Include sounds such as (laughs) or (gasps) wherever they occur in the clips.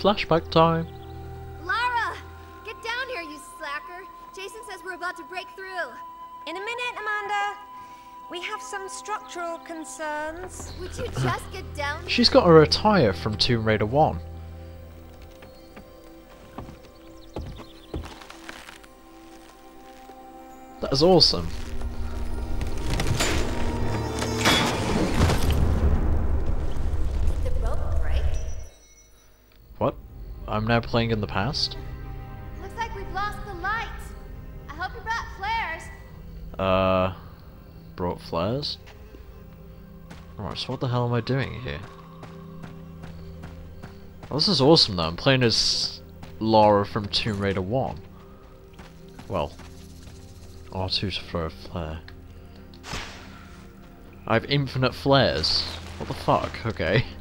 Flashback time. Lara! Get down here, you slacker! Jason says we're about to break through. In a minute, Amanda. We have some structural concerns. Would you just get down here? She's got her attire from Tomb Raider 1. That is awesome. I'm now playing in the past? Looks like we've lost the light. I hope you brought flares. Uh, brought flares? Alright, so what the hell am I doing here? Well, this is awesome though, I'm playing as Lara from Tomb Raider 1. Well, R2 to throw a flare. I have infinite flares. What the fuck? Okay. (laughs)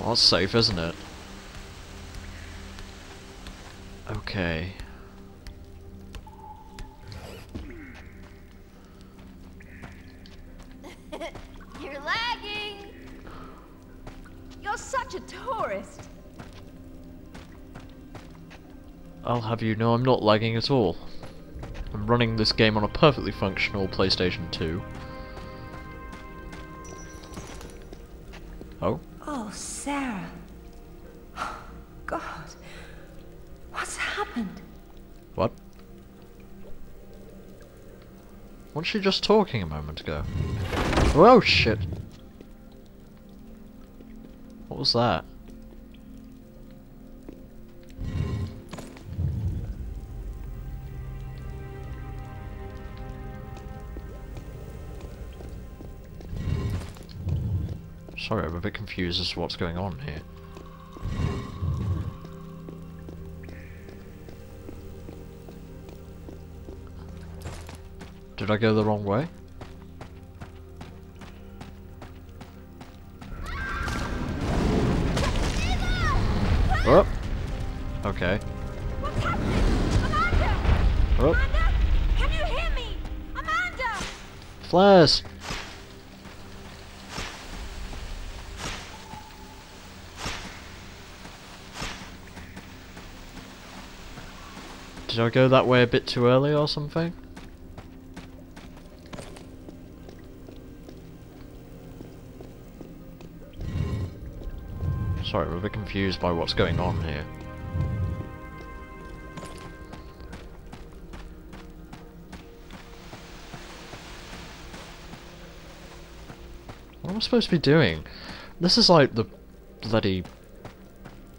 Well, that's safe, isn't it? Okay. (laughs) You're lagging. You're such a tourist. I'll have you know I'm not lagging at all. I'm running this game on a perfectly functional PlayStation 2. Oh? Oh, Sarah. Oh, God. What's happened? What? Wasn't she just talking a moment ago? Oh shit! What was that? Sorry, I'm a bit confused as to what's going on here. Did I go the wrong way? Oh. Okay. What's happening? Amanda! Oh. Amanda! Can you hear me? Amanda! Flares! Did I go that way a bit too early or something? Sorry, I'm a bit confused by what's going on here. What am I supposed to be doing? This is like the bloody...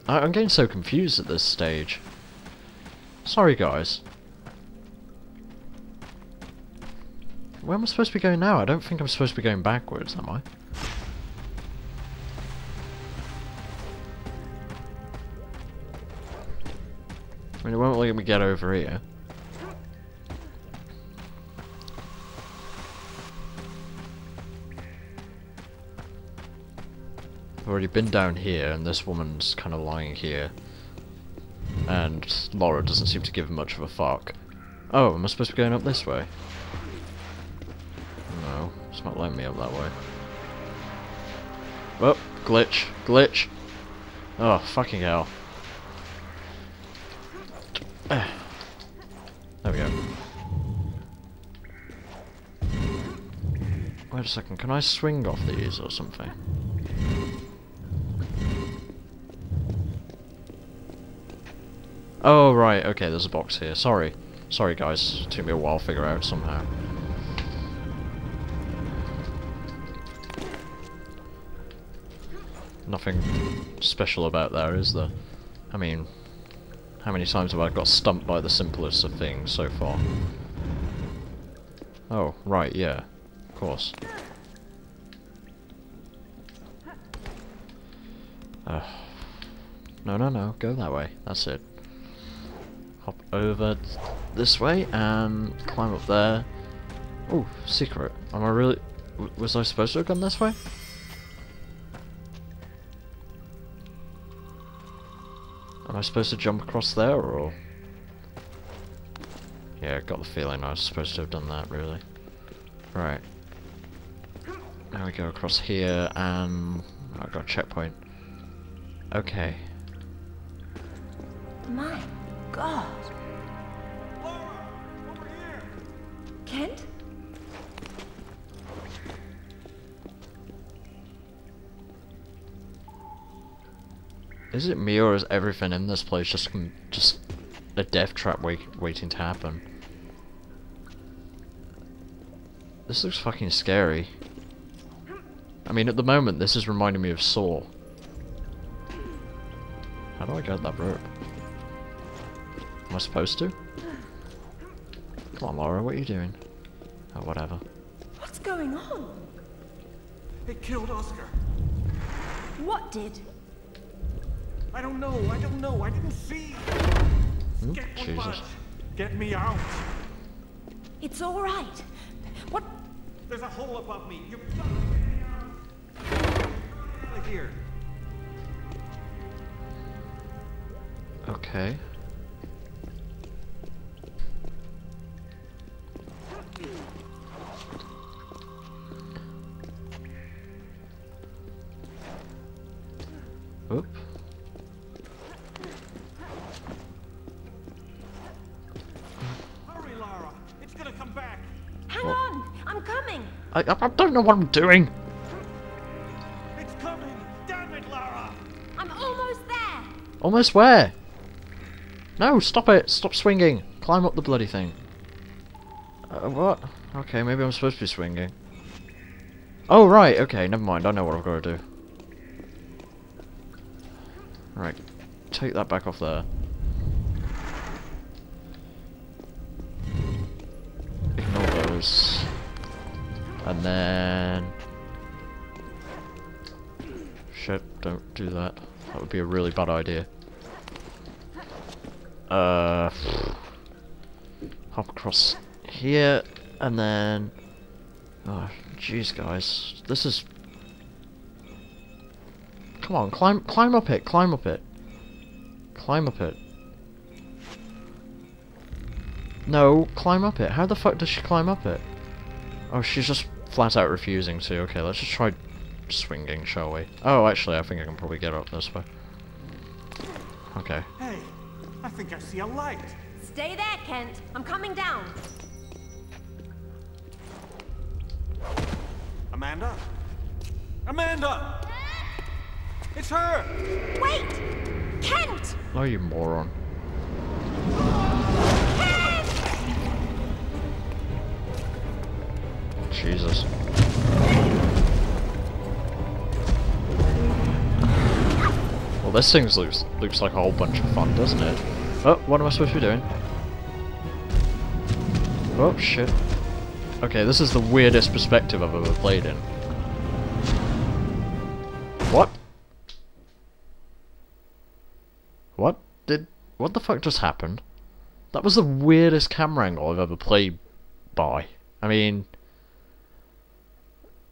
I I'm getting so confused at this stage. Sorry guys. Where am I supposed to be going now? I don't think I'm supposed to be going backwards, am I? I mean, it won't let me get over here. I've already been down here, and this woman's kind of lying here. And Laura doesn't seem to give much of a fuck. Oh, am I supposed to be going up this way? No, it's not letting me up that way. Oh, glitch, glitch. Oh, fucking hell. (sighs) There we go. Wait a second, can I swing off these or something? Oh, right, okay, there's a box here. Sorry. Sorry, guys. Took me a while to figure out somehow. Nothing special about there, is there? I mean, how many times have I got stumped by the simplest of things so far? Oh, right, yeah. Of course. Uh, no, no, no. Go that way. That's it. Hop over this way and climb up there. Oh, secret. Am I really... Was I supposed to have gone this way? Am I supposed to jump across there, or...? Yeah, I got the feeling I was supposed to have done that, really. Right. Now we go across here and I've got a checkpoint. Okay. My God. Laura, over here. Kent? Is it me or is everything in this place just just a death trap wait, waiting to happen? This looks fucking scary. I mean, at the moment, this is reminding me of Saw. How do I get that rope? Am I supposed to? Come on, Laura, what are you doing? Oh, whatever. What's going on? It killed Oscar. What did? I don't know. I don't know. I didn't see. Hmm? Get one Jesus. Get me out. It's all right. What? There's a hole above me. You've got to get me out. Out of here. Okay. Don't know what I'm doing. It's coming. Damn it, Lara. I'm almost there. Almost where? No, stop it! Stop swinging! Climb up the bloody thing. Uh, what? Okay, maybe I'm supposed to be swinging. Oh, right, okay, never mind. I know what I've got to do. Right, take that back off there. And then... Shit, don't do that. That would be a really bad idea. Uh, hop across here, and then... Oh, jeez, guys. This is... Come on, climb, climb up it, climb up it. Climb up it. No, climb up it. How the fuck does she climb up it? Oh, she's just flat out refusing to. Okay, let's just try swinging, shall we? Oh, actually, I think I can probably get up this way. Okay. Hey, I think I see a light. Stay there, Kent. I'm coming down. Amanda? Amanda! It's her! Wait! Kent! Oh, you moron. Jesus. Well, this thing looks looks like a whole bunch of fun, doesn't it? Oh, what am I supposed to be doing? Oh shit. Okay, this is the weirdest perspective I've ever played in. What? What did? What the fuck just happened? That was the weirdest camera angle I've ever played by. I mean,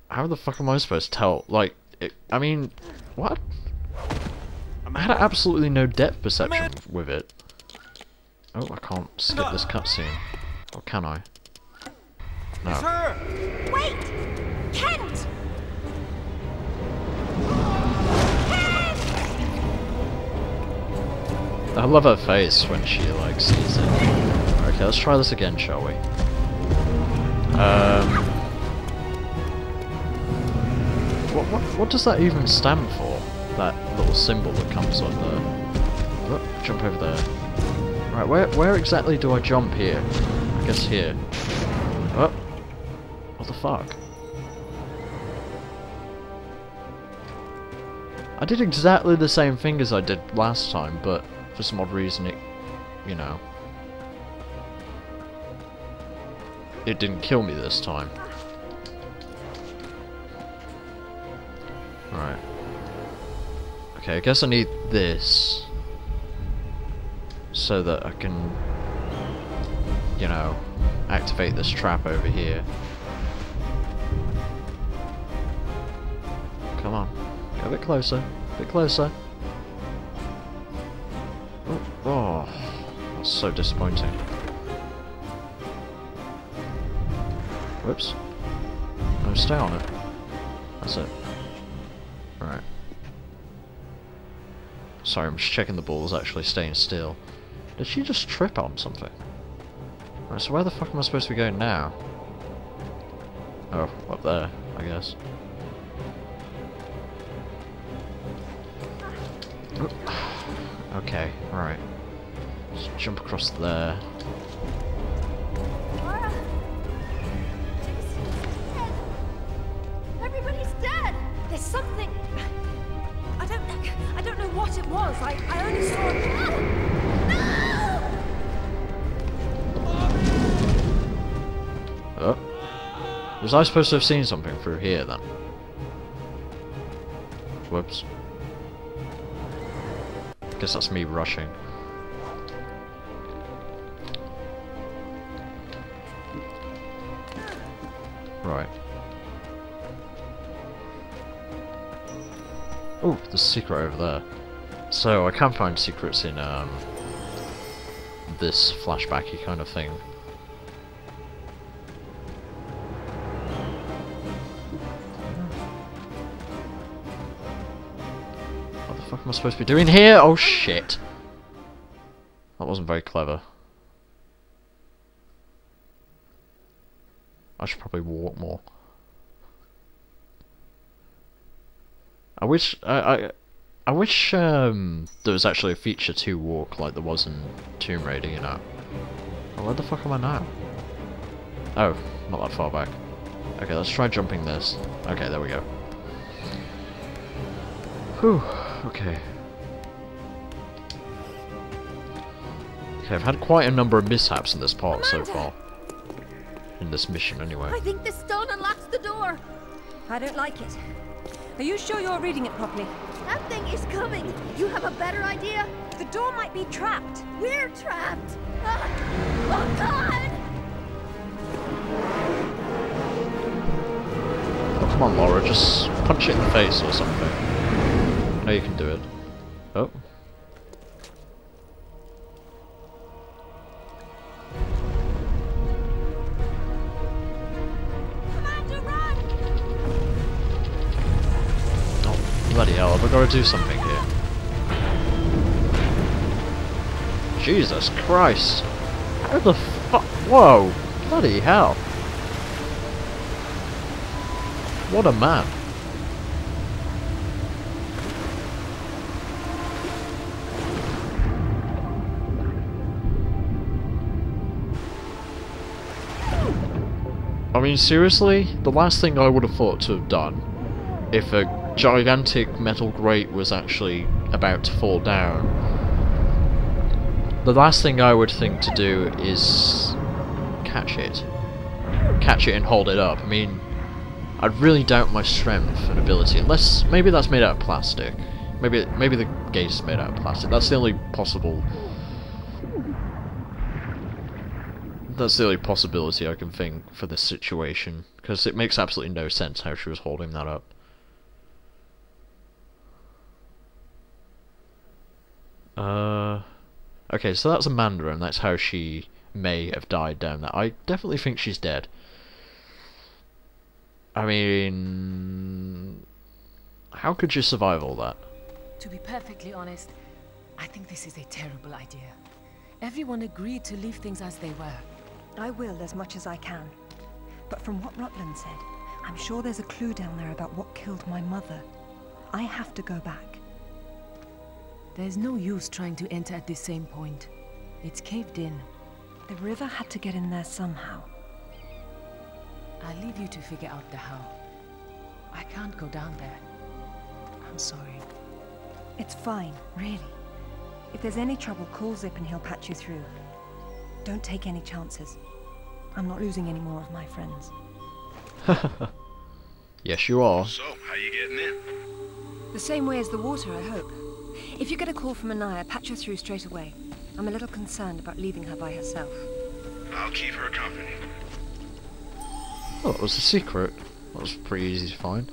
how the fuck am I supposed to tell? Like, it, I mean, what? I had absolutely no depth perception with it. Oh, I can't skip this cutscene. Or can I? It's No. her! Wait! Kent! Kent! I love her face when she, like, sees it. Okay, let's try this again, shall we? Um... What, what, what does that even stand for? That little symbol that comes on there. Oh, jump over there. Right, where, where exactly do I jump here? I guess here. Oh! What the fuck? I did exactly the same thing as I did last time, but for some odd reason it, you know. It didn't kill me this time. Okay, I guess I need this. So that I can, you know, activate this trap over here. Come on. Go a bit closer. A bit closer. Oh, oh, that's so disappointing. Whoops. No, stay on it. That's it. Right. Sorry, I'm just checking the ball's actually staying still. Did she just trip on something? Right, so where the fuck am I supposed to be going now? Oh, up there, I guess. (sighs) Okay, right. Let's jump across there. Was I supposed to have seen something through here then? Whoops. Guess that's me rushing. Right. Oh, the secret over there. So, I can find secrets in, um, this flashbacky kind of thing. Am I supposed to be doing here? Oh shit! That wasn't very clever. I should probably walk more. I wish I I, I wish um, there was actually a feature to walk like there was in Tomb Raider, you know. Oh, where the fuck am I now? Oh, not that far back. Okay, let's try jumping this. Okay, there we go. Whew, okay. Okay, I've had quite a number of mishaps in this part so far. In this mission, anyway. I think this stone unlocks the door! I don't like it. Are you sure you're reading it properly? That thing is coming! You have a better idea? The door might be trapped. We're trapped! Ah! Oh god! Oh, come on, Laura, just punch it in the face or something. Know you can do it. Oh. Oh, bloody hell, have I got to do something here? Jesus Christ! How the fuck? Whoa! Bloody hell! What a man! I mean, seriously? The last thing I would have thought to have done if a gigantic metal grate was actually about to fall down, the last thing I would think to do is catch it. Catch it and hold it up. I mean, I really doubt my strength and ability, unless maybe that's made out of plastic. Maybe maybe the gate is made out of plastic. That's the only possible. That's the only possibility I can think for this situation, because it makes absolutely no sense how she was holding that up. Uh, okay, so that's Amanda, and that's how she may have died down there. I definitely think she's dead. I mean, how could you survive all that? To be perfectly honest, I think this is a terrible idea. Everyone agreed to leave things as they were. I will as much as I can. But from what Rutland said, I'm sure there's a clue down there about what killed my mother. I have to go back. There's no use trying to enter at the same point. It's caved in. The river had to get in there somehow. I'll leave you to figure out the how. I can't go down there. I'm sorry. It's fine, really. If there's any trouble, call Zip and he'll patch you through. Don't take any chances. I'm not losing any more of my friends. (laughs) Yes, you are. So, how you getting in? The same way as the water, I hope. If you get a call from Anaya, patch her through straight away. I'm a little concerned about leaving her by herself. I'll keep her company. Oh, it was a secret. That was pretty easy to find.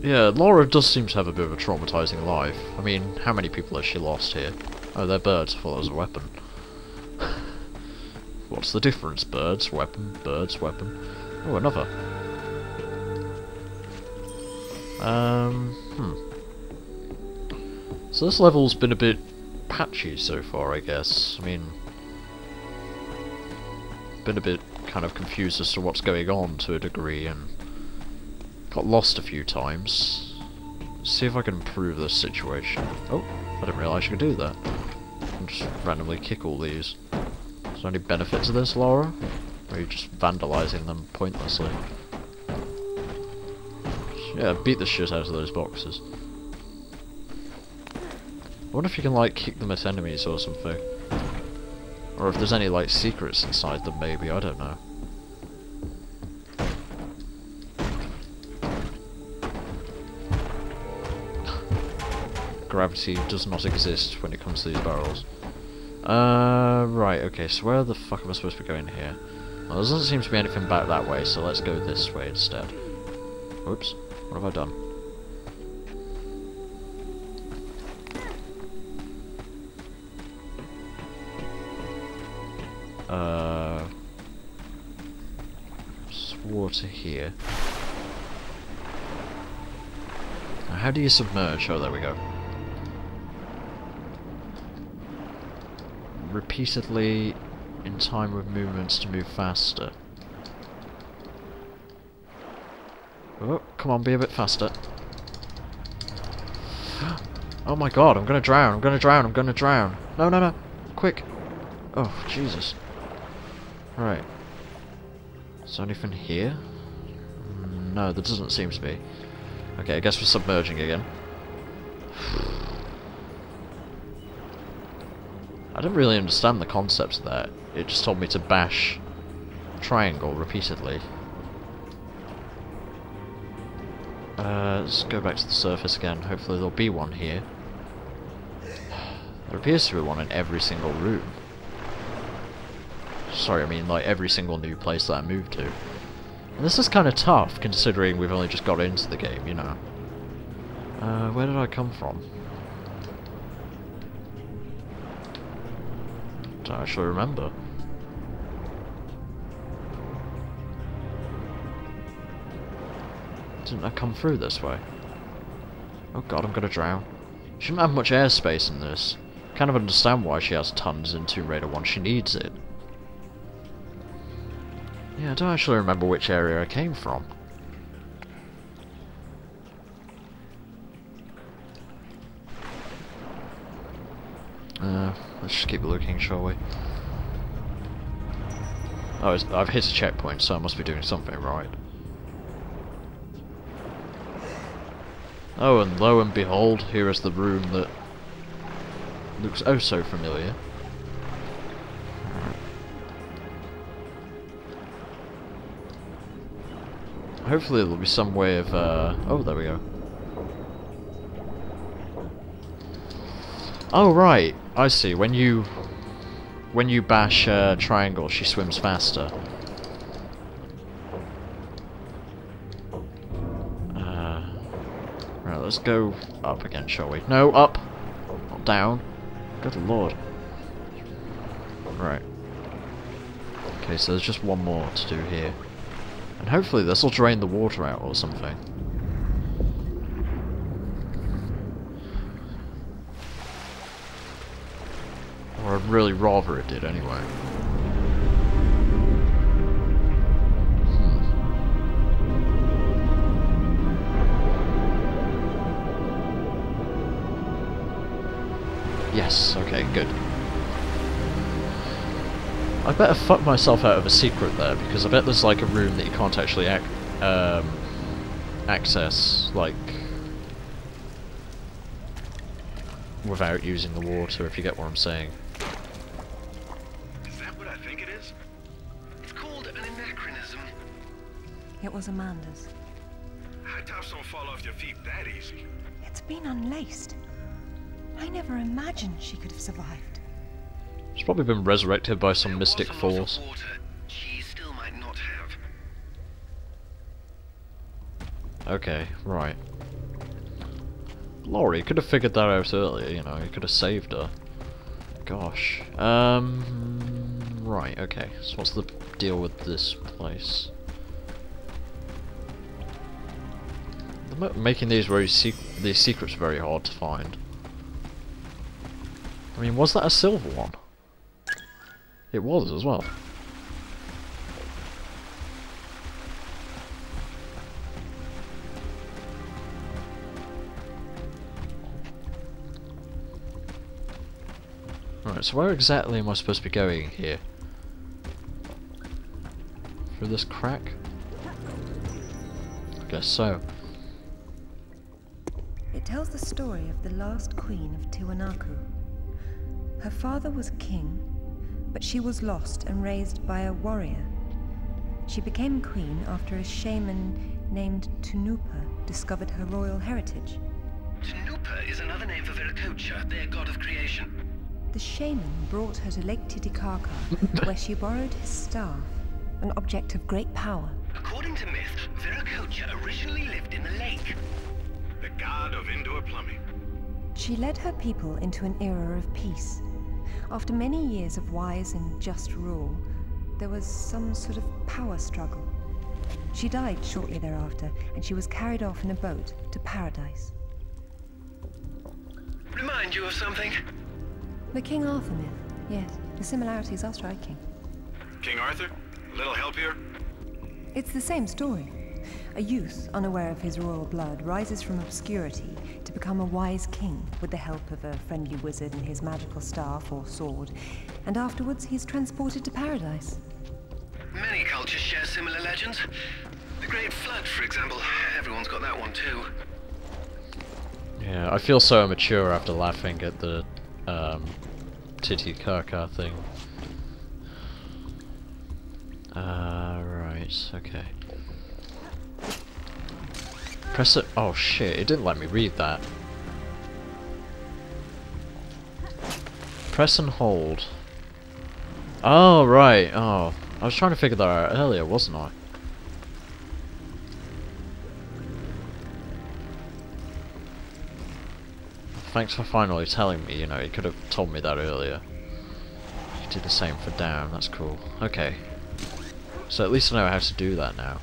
Yeah, Laura does seem to have a bit of a traumatizing life. I mean, how many people has she lost here? Oh, they're birds. I thought that was a weapon. What's the difference? Birds, weapon, birds, weapon. Oh, another. Um, hmm. So this level's been a bit patchy so far, I guess. I mean, been a bit kind of confused as to what's going on to a degree, and got lost a few times. See if I can improve this situation. Oh, I didn't realise you could do that. Just randomly kick all these. Is there any benefit to this, Laura? Or are you just vandalising them pointlessly? Yeah, beat the shit out of those boxes. I wonder if you can like kick them at enemies or something. Or if there's any like secrets inside them maybe, I don't know. (laughs) Gravity does not exist when it comes to these barrels. Uh, right, okay, so where the fuck am I supposed to be going here? Well, there doesn't seem to be anything back that way, so let's go this way instead. Oops, what have I done? Uh, water here. How do you submerge? Oh, there we go. Repeatedly in time with movements to move faster. Oh, come on, be a bit faster. (gasps) Oh my god, I'm gonna drown, I'm gonna drown, I'm gonna drown. No, no, no. Quick. Oh, Jesus. Right. Is there anything here? Mm, No, there doesn't seem to be. Okay, I guess we're submerging again. I didn't really understand the concept of that. It just told me to bash triangle repeatedly. Uh, let's go back to the surface again. Hopefully there'll be one here. There appears to be one in every single room. Sorry, I mean like every single new place that I moved to. And this is kind of tough, considering we've only just got into the game, you know. Uh, where did I come from? Don't actually remember. Didn't I come through this way? Oh god, I'm gonna drown. Shouldn't have much airspace in this. Kind of understand why she has tons in Tomb Raider 1, she needs it. Yeah, I don't actually remember which area I came from. Uh, let's just keep looking, shall we? Oh, I've hit a checkpoint, so I must be doing something right. Oh, and lo and behold, here is the room that looks oh so familiar. Hopefully there'll be some way of, uh... Oh, there we go. Oh, right. I see. When you... When you bash uh, triangle, she swims faster. Uh, right, let's go up again, shall we? No, up! Not down. Good lord. Right. Okay, so there's just one more to do here. And hopefully this will drain the water out or something. Or really rather it did anyway. Yes, okay, good. I better fuck myself out of a secret there, because I bet there's like a room that you can't actually ac um, access, like, without using the water, if you get what I'm saying. It was Amanda's. High tops don't fall off your feet that easy. It's been unlaced. I never imagined she could have survived. She's probably been resurrected by some There mystic was a loss of force. She still might not have. Okay, right. Laurie could have figured that out earlier, you know, he could have saved her. Gosh. Um, right, okay. So what's the deal with this place? Making these very sec these secrets very hard to find. I mean, was that a silver one? It was as well. Right, so where exactly am I supposed to be going here? Through this crack? I guess so. The story of the last queen of Tiwanaku. Her father was king, but she was lost and raised by a warrior. She became queen after a shaman named Tunupa discovered her royal heritage. Tunupa is another name for Viracocha, their god of creation. The shaman brought her to Lake Titicaca, (laughs) where she borrowed his staff, an object of great power. According to myth, Viracocha originally lived in the lake. The god of indoor plumbing. She led her people into an era of peace. After many years of wise and just rule, there was some sort of power struggle. She died shortly thereafter, and she was carried off in a boat to paradise. Remind you of something? The King Arthur myth, yes, the similarities are striking. King Arthur? A little help here? It's the same story. A youth, unaware of his royal blood, rises from obscurity to become a wise king with the help of a friendly wizard and his magical staff or sword, and afterwards he's transported to paradise. Many cultures share similar legends. The Great Flood, for example. Everyone's got that one too. Yeah, I feel so immature after laughing at the um, Titicaca thing. Uh, right, okay. Press it. Oh shit, it didn't let me read that. Press and hold. Oh, right. Oh, I was trying to figure that out earlier, wasn't I? Thanks for finally telling me, you know, you could have told me that earlier. You did the same for down, that's cool. Okay. So at least I know how to do that now.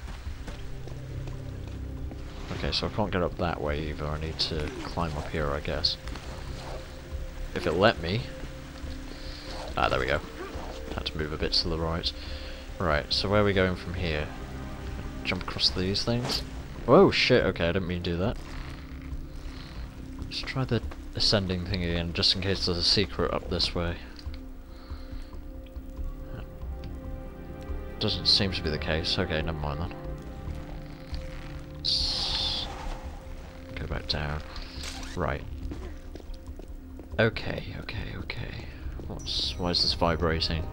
Okay, so I can't get up that way either, I need to climb up here, I guess. If it let me. Ah, there we go. Had to move a bit to the right. Right, so where are we going from here? Jump across these things? Whoa, shit, okay, I didn't mean to do that. Let's try the ascending thing again, just in case there's a secret up this way. Doesn't seem to be the case. Okay, never mind then. Back down. Uh, right. Okay, okay, okay. What's why is this vibrating?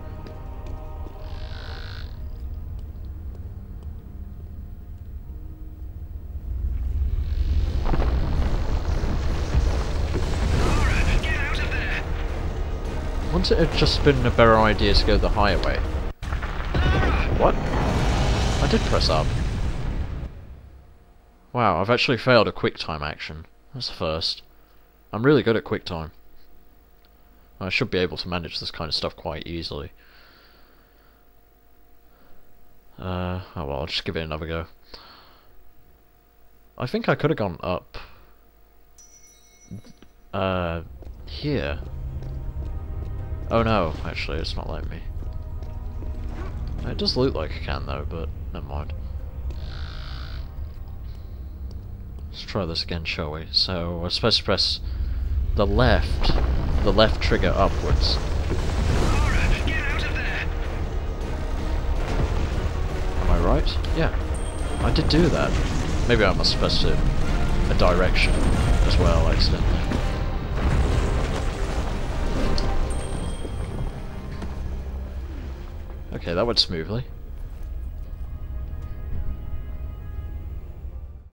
Wouldn't it have just been a better idea to go the higher way? What? I did press up. Wow, I've actually failed a quick time action. That's the first. I'm really good at quick time. I should be able to manage this kind of stuff quite easily. Uh, oh well, I'll just give it another go. I think I could have gone up. Uh, here. Oh no, actually, it's not letting me. It does look like I can though, but never mind. Let's try this again, shall we? So, we're supposed to press the left, the left trigger upwards. Am I right? Yeah. I did do that. Maybe I must press it a direction as well, accidentally. Okay, that went smoothly.